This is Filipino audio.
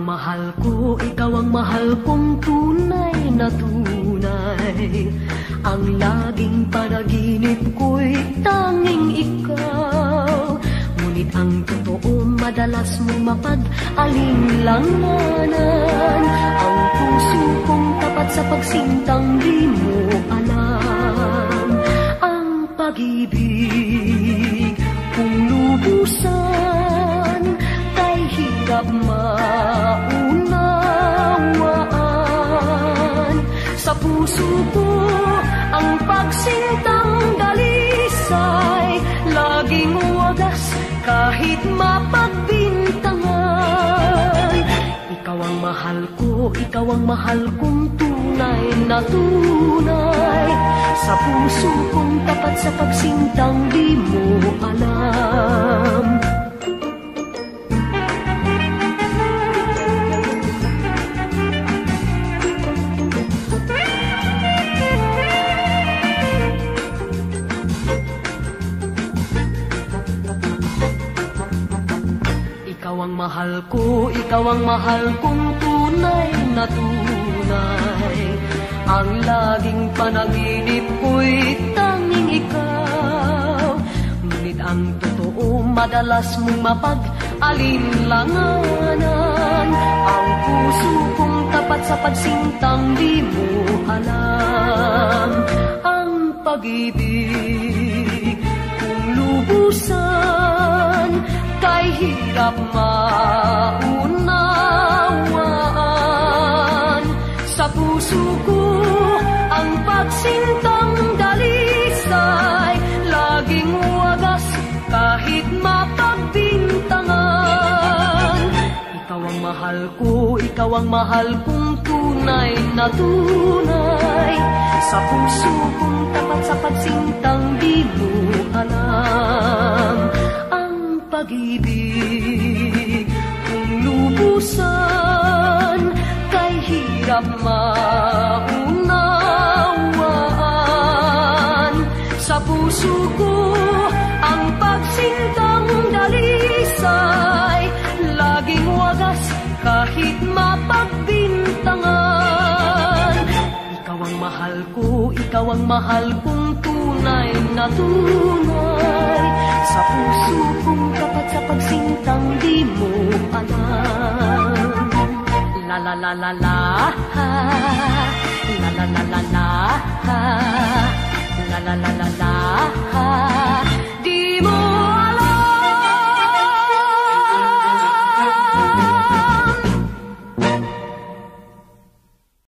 ang mahal ko, ikaw ang mahal kong tunay na tunay. Ang laging panaginip ko'y tanging ikaw. Ngunit ang totoo madalas mo mapag-alinlanganan Ang puso kong tapat sa pagsintang di mo alam. Ang pag-ibig puso ko ang pagsintang dalisay Laging wagas kahit mapagbintangan. Ikaw ang mahal ko, ikaw ang mahal kong tunay na tunay. Sa puso kong tapat sa pagsintang di mo alam Ang mahal ko, ikaw ang mahal kong tunay na tunay. Ang laging panaginip ko'y tanging ikaw. Ngunit ang totoo madalas mong mapag-alinlanganan. Ang puso kong tapat sa pagsintang di mo alam. Ang pag-ibig kung lubusan kay hirap maunawaan puso ko ang pagsintang dalisay. Laging wagas kahit mapagbintangan. Ikaw ang mahal ko, ikaw ang mahal kong tunay na tunay. Sa puso kong tapat sa pagsintang di mo alam Ang pag-ibig kung lubusan. Kay hirap maunawaan puso ko ang pagsintang dalisay Laging wagas kahit mapagbintangan Ikaw ang mahal ko, ikaw ang mahal kong tunay na tunay Sa puso kong tapat sa pagsintang di mo alam La la la la la ha. La la la la la ha.